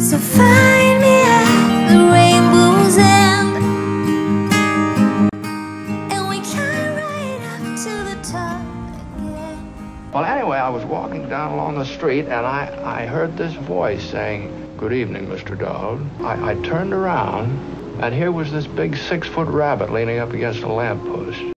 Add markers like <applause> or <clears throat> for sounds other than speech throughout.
So find me at the rainbow's end. And we climb right up to the top again. Well, anyway, I was walking down along the street and I, I heard this voice saying, Good evening, Mr. Dowd. I, I turned around and here was this big six foot rabbit leaning up against a lamppost.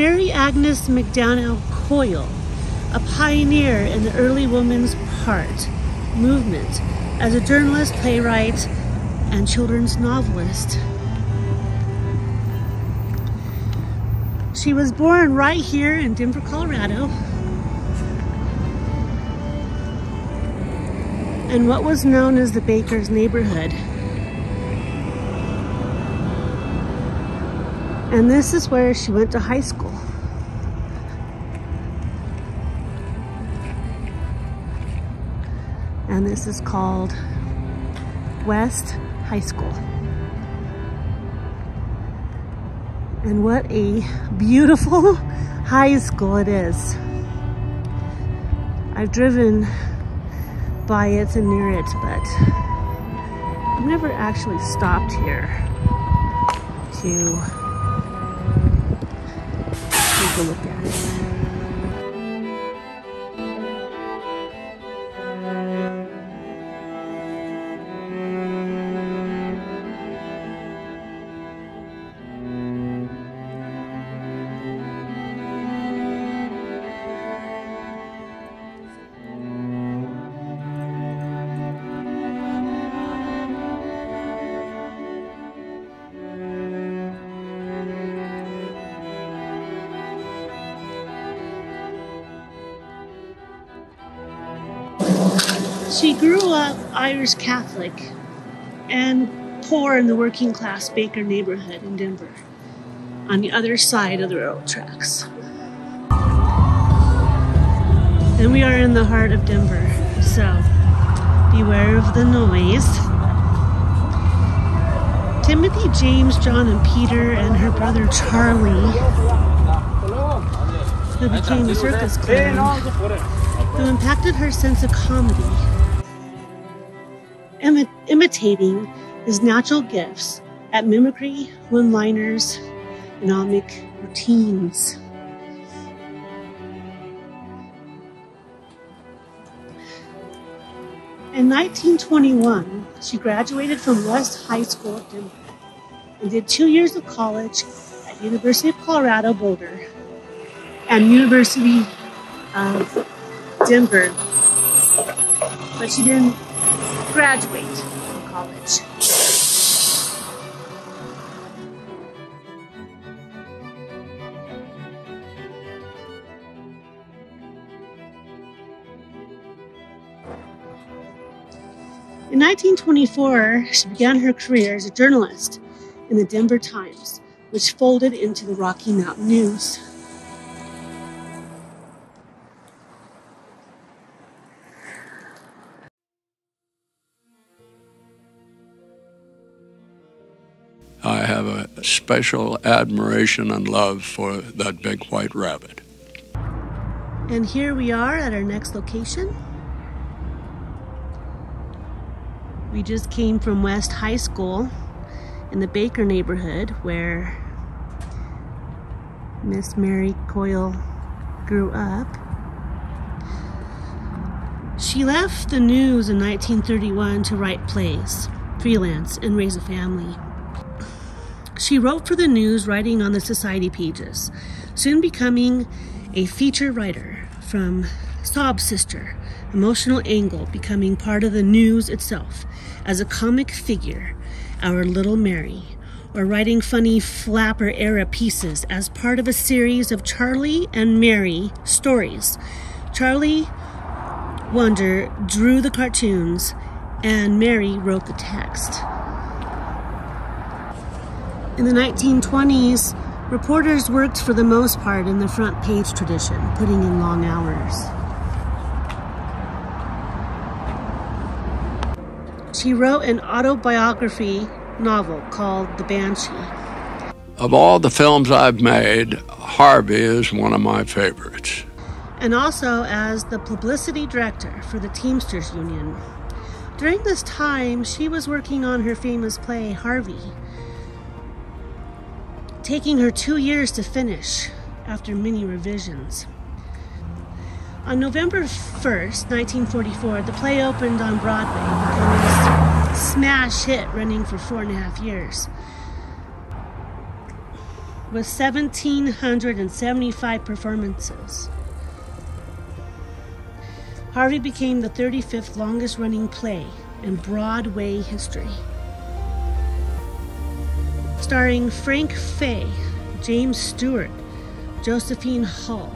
Mary Agnes McDonnell Coyle, a pioneer in the early women's part movement as a journalist, playwright, and children's novelist. She was born right here in Denver, Colorado. In what was known as the Baker's neighborhood. And this is where she went to high school. And this is called West High School. And what a beautiful <laughs> high school it is. I've driven by it and near it, but I've never actually stopped here to take She grew up Irish Catholic and poor in the working class Baker neighborhood in Denver on the other side of the railroad tracks. And we are in the heart of Denver, so beware of the noise. Timothy, James, John, and Peter, and her brother Charlie, who became a circus clown, who impacted her sense of comedy, imi- imitating his natural gifts at mimicry, one liners, and comic routines. In 1921, she graduated from West High School at Denver and did two years of college at University of Colorado Boulder and University of Denver, but she didn't graduate from college. In 1924, she began her career as a journalist in the Denver Times, which folded into the Rocky Mountain News. Special admiration and love for that big white rabbit. And here we are at our next location. We just came from West High School in the Baker neighborhood where Miss Mary Coyle grew up. She left the news in 1931 to write plays, freelance, and raise a family. She wrote for the news, writing on the society pages, soon becoming a feature writer from Sob Sister, Emotional Angle, becoming part of the news itself as a comic figure, Our Little Mary, or writing funny flapper era pieces as part of a series of Charlie and Mary stories. Charlie Wonder drew the cartoons, and Mary wrote the text. In the 1920s, reporters worked for the most part in the front page tradition, putting in long hours. She wrote an autobiography novel called The Banshee. Of all the films I've made, Harvey is one of my favorites. and also as the publicity director for the Teamsters Union. During this time, she was working on her famous play Harvey, taking her two years to finish after many revisions. On November 1st, 1944, the play opened on Broadway, becoming a smash hit running for four and a half years. With 1,775 performances. Harvey became the 35th longest running play in Broadway history. Starring Frank Fay, James Stewart, Josephine Hull,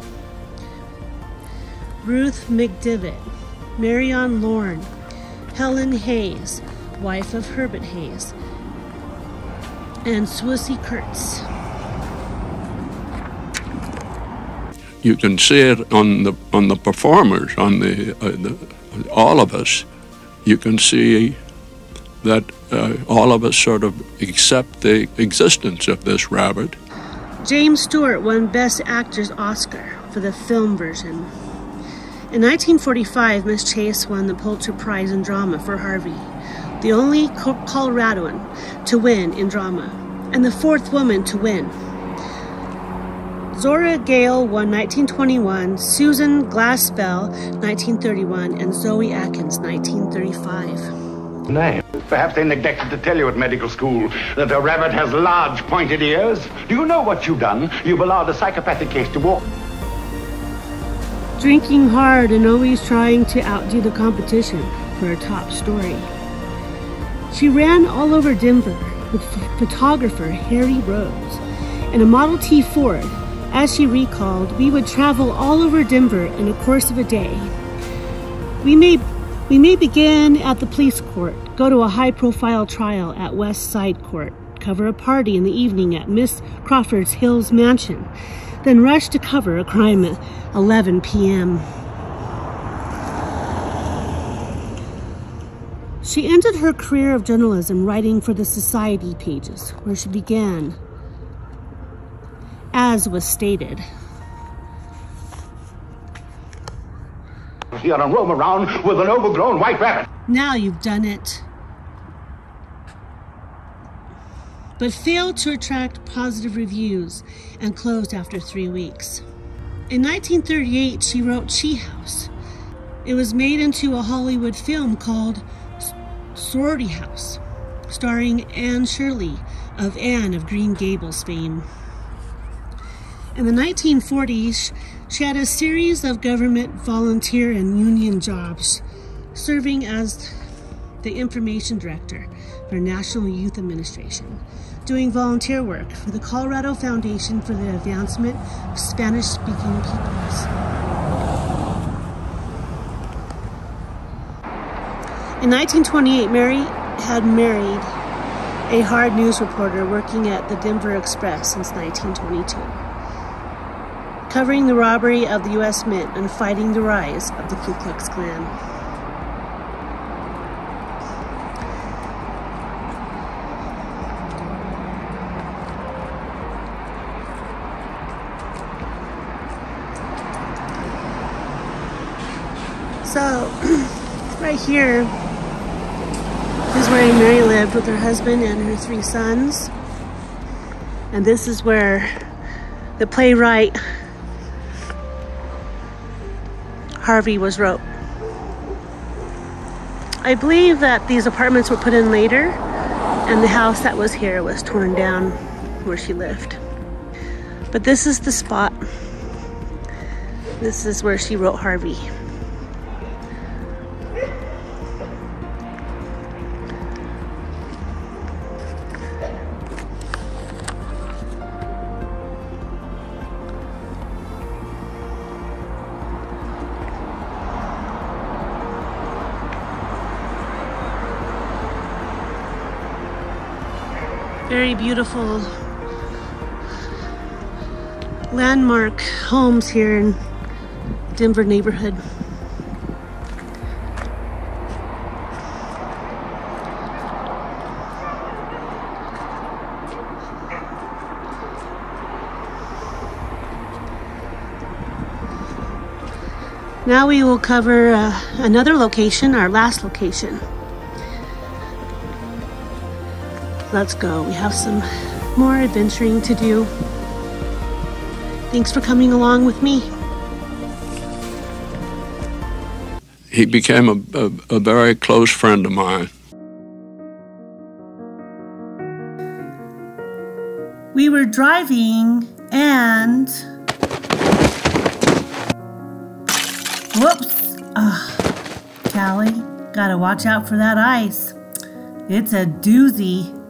Ruth McDevitt, Marion Lorne, Helen Hayes, wife of Herbert Hayes, and Swoosie Kurtz. You can see it on the on the performers, on the, uh, the all of us. You can see that uh, all of us sort of accept the existence of this rabbit. James Stewart won Best Actor's Oscar for the film version. In 1945, Miss Chase won the Pulitzer Prize in Drama for Harvey, the only Coloradoan to win in drama, and the fourth woman to win. Zona Gale won 1921, Susan Glaspell 1931, and Zoe Akins 1935. Name. Perhaps they neglected to tell you at medical school that a rabbit has large pointed ears. Do you know what you've done? You've allowed a psychopathic case to walk. drinking hard and always trying to outdo the competition for a top story. She ran all over Denver with photographer Harry Rhoads in a Model T Ford. As she recalled, we would travel all over Denver in the course of a day. We may we may begin at the police court, go to a high-profile trial at West Side Court, cover a party in the evening at Miss Crawford's Hills Mansion, then rush to cover a crime at 11 p.m. She ended her career of journalism writing for the Society pages, where she began, as was stated. Here and roam around with an overgrown white rabbit. Now you've done it. But failed to attract positive reviews and closed after three weeks. In 1938, she wrote Chi House. It was made into a Hollywood film called Sorority House, starring Anne Shirley of Anne of Green Gables fame. In the 1940s, she had a series of government, volunteer, and union jobs, serving as the information director for National Youth Administration, doing volunteer work for the Colorado Foundation for the Advancement of Spanish speaking peoples. In 1928, Mary had married a hard news reporter working at the Denver Express since 1922 covering the robbery of the U.S. Mint and fighting the rise of the Ku Klux Klan. So, <clears throat> right here is where Mary lived with her husband and her three sons. And this is where the playwright Harvey was wrote. I believe that these apartments were put in later, and the house that was here was torn down where she lived. But this is the spot. This is where she wrote Harvey. very beautiful landmark homes here in Denver neighborhood. Now we will cover uh, another location, our last location. Let's go. We have some more adventuring to do. Thanks for coming along with me. He became a, a, a very close friend of mine. We were driving and. Whoops! Ah, Callie, gotta watch out for that ice. It's a doozy.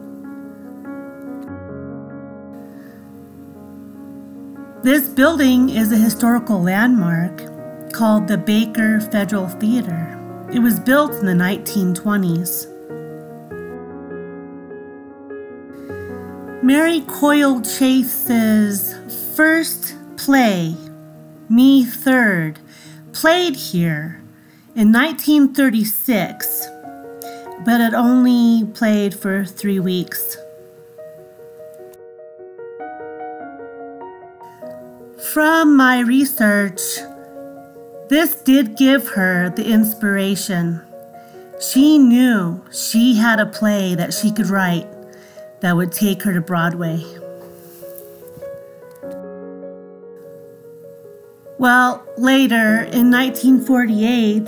This building is a historical landmark called the Baker Federal Theater. It was built in the 1920s. Mary Coyle Chase's first play, Me Third, played here in 1936, but it only played for three weeks. From my research, this did give her the inspiration. She knew she had a play that she could write that would take her to Broadway. Well, later in 1948,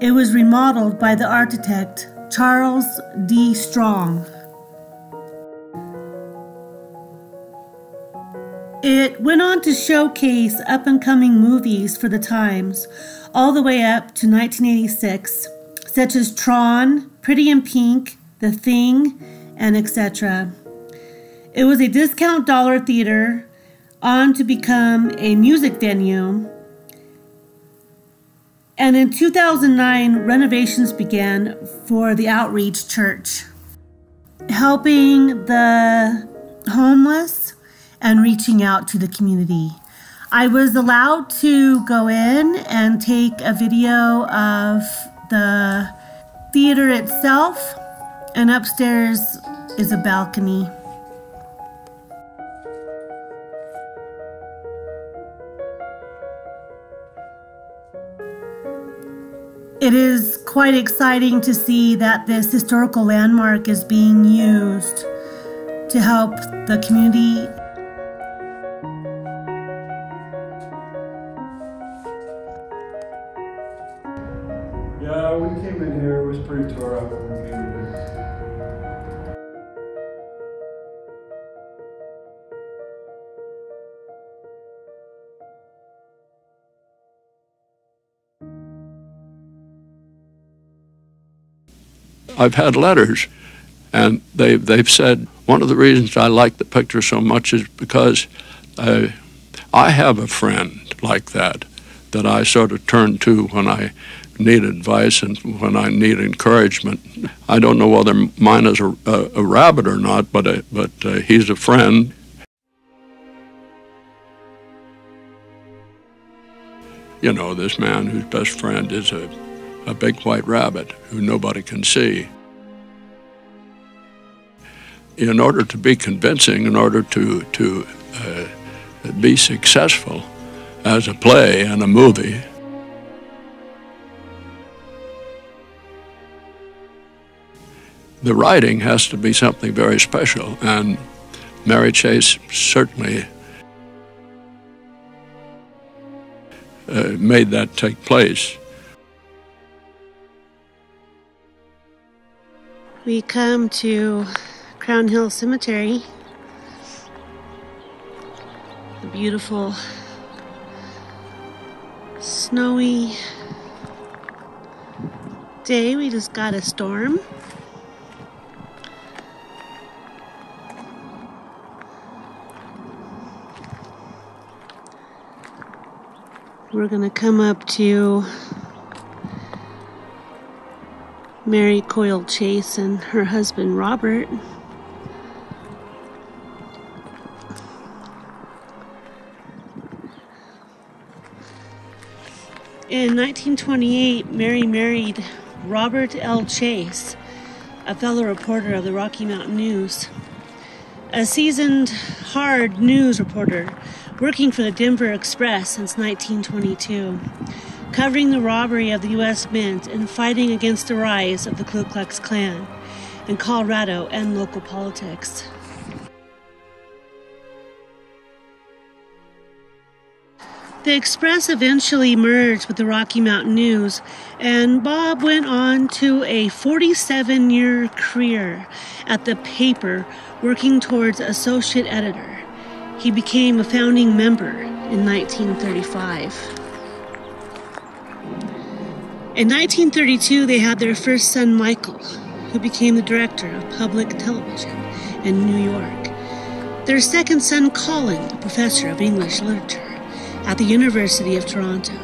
it was remodeled by the architect Charles D. Strong. It went on to showcase up and coming movies for the times, all the way up to 1986, such as Tron, Pretty in Pink, The Thing, and etc. It was a discount dollar theater on to become a music venue. And in 2009, renovations began for the Outreach Church, helping the homeless and reaching out to the community. I was allowed to go in and take a video of the theater itself, and upstairs is a balcony. It is quite exciting to see that this historical landmark is being used to help the community Yeah, we came in here, it was pretty tore up. I've had letters, and they they've said one of the reasons I like the picture so much is because uh, I have a friend like that that I sort of turn to when I need advice and when I need encouragement. I don't know whether mine is a, a, a rabbit or not, but uh, but uh, he's a friend. You know, this man whose best friend is a a big white rabbit who nobody can see. In order to be convincing, in order to, to uh, be successful as a play and a movie, the writing has to be something very special, and Mary Chase certainly uh, made that take place. We come to Crown Hill Cemetery. A beautiful, snowy day. We just got a storm. We're going to come up to Mary Coyle Chase and her husband Robert. In 1928, Mary married Robert L. Chase, a fellow reporter of the Rocky Mountain News. A seasoned, hard news reporter working for the Denver Express since 1922. covering the robbery of the U.S. Mint and fighting against the rise of the Ku Klux Klan in Colorado and local politics. The Express eventually merged with the Rocky Mountain News, and Bob went on to a 47 year career at the paper, working towards associate editor. He became a founding member in 1935. In 1932, they had their first son, Michael, who became the director of public television in New York. Their second son, Colin, a professor of English literature at the University of Toronto,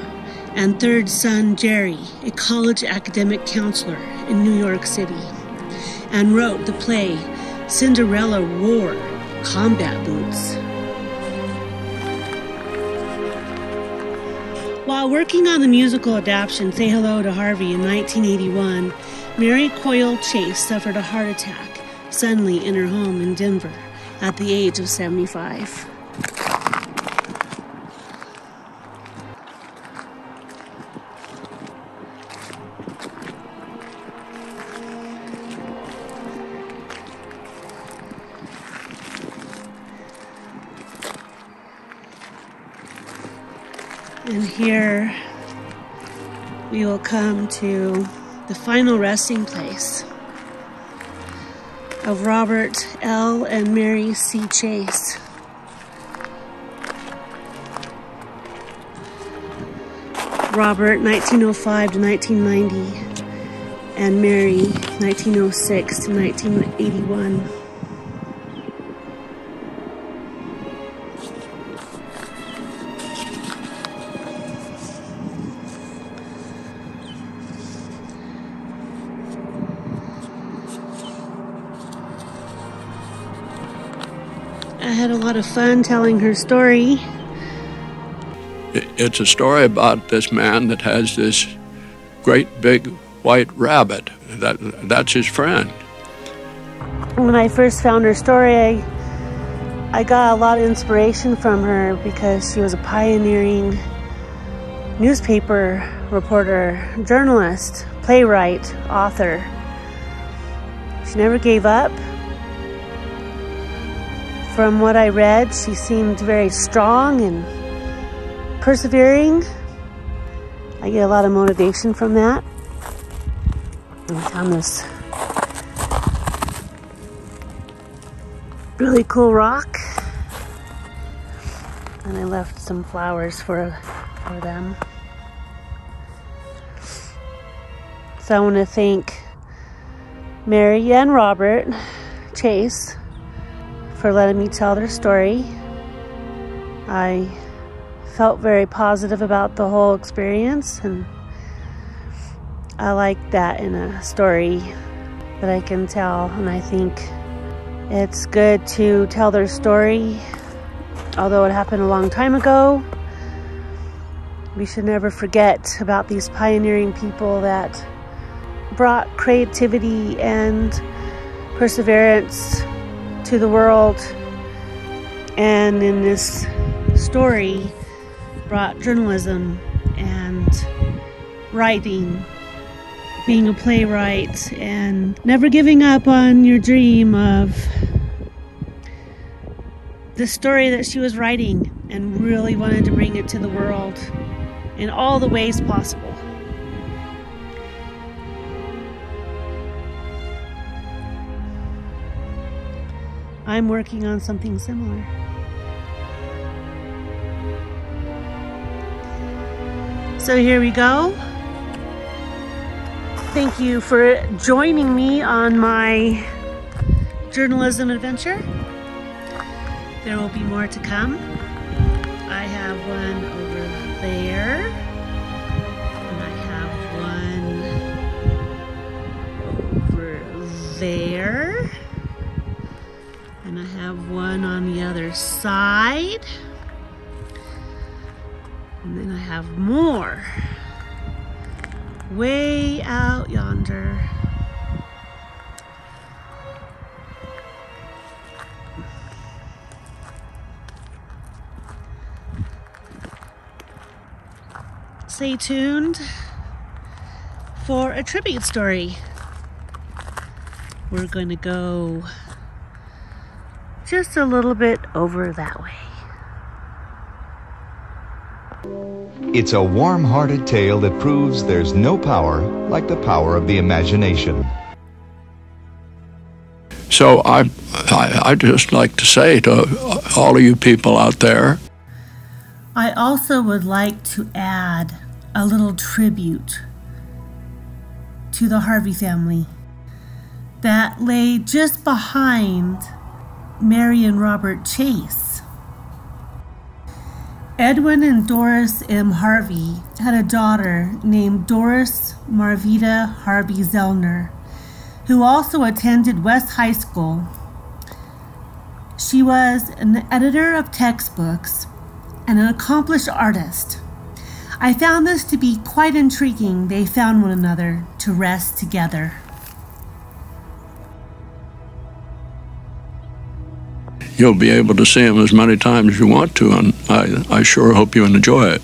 and third son Jerry, a college academic counselor in New York City, and wrote the play Cinderella Wore Combat Boots. While working on the musical adaptation Say Hello to Harvey in 1981, Mary Coyle Chase suffered a heart attack suddenly in her home in Denver at the age of 75. Come to the final resting place of Robert L. and Mary C. Chase. Robert, 1905 to 1990, and Mary, 1906 to 1981. Lot of fun telling her story. It's a story about this man that has this great big white rabbit. That that's his friend. When I first found her story, I, I got a lot of inspiration from her because she was a pioneering newspaper reporter, journalist, playwright, author. She never gave up. From what I read, she seemed very strong and persevering. I get a lot of motivation from that. I found this really cool rock. And I left some flowers for, for them. So I want to thank Mary and Robert Chase for letting me tell their story. I felt very positive about the whole experience and I like that in a story that I can tell and I think it's good to tell their story although it happened a long time ago we should never forget about these pioneering people that brought creativity and perseverance to the world and in this story brought journalism and writing being a playwright and never giving up on your dream of the story that she was writing and really wanted to bring it to the world in all the ways possible. I'm working on something similar. So here we go. Thank you for joining me on my journalism adventure. There will be more to come. I have one over there. And I have one over there. Have one on the other side. And then I have more way out yonder. stay tuned for a tribute story. We're going to go just a little bit over that way. It's a warm hearted tale that proves there's no power like the power of the imagination. So I, I, I just like to say to all of you people out there, I also would like to add a little tribute to the Harvey family that lay just behind Mary and Robert Chase. Edwin and Doris M. Harvey had a daughter named Doris Marvita Harvey Zellner, who also attended West High School. She was an editor of textbooks and an accomplished artist. I found this to be quite intriguing. They found one another to rest together. You'll be able to see them as many times as you want to, and I, I sure hope you enjoy it.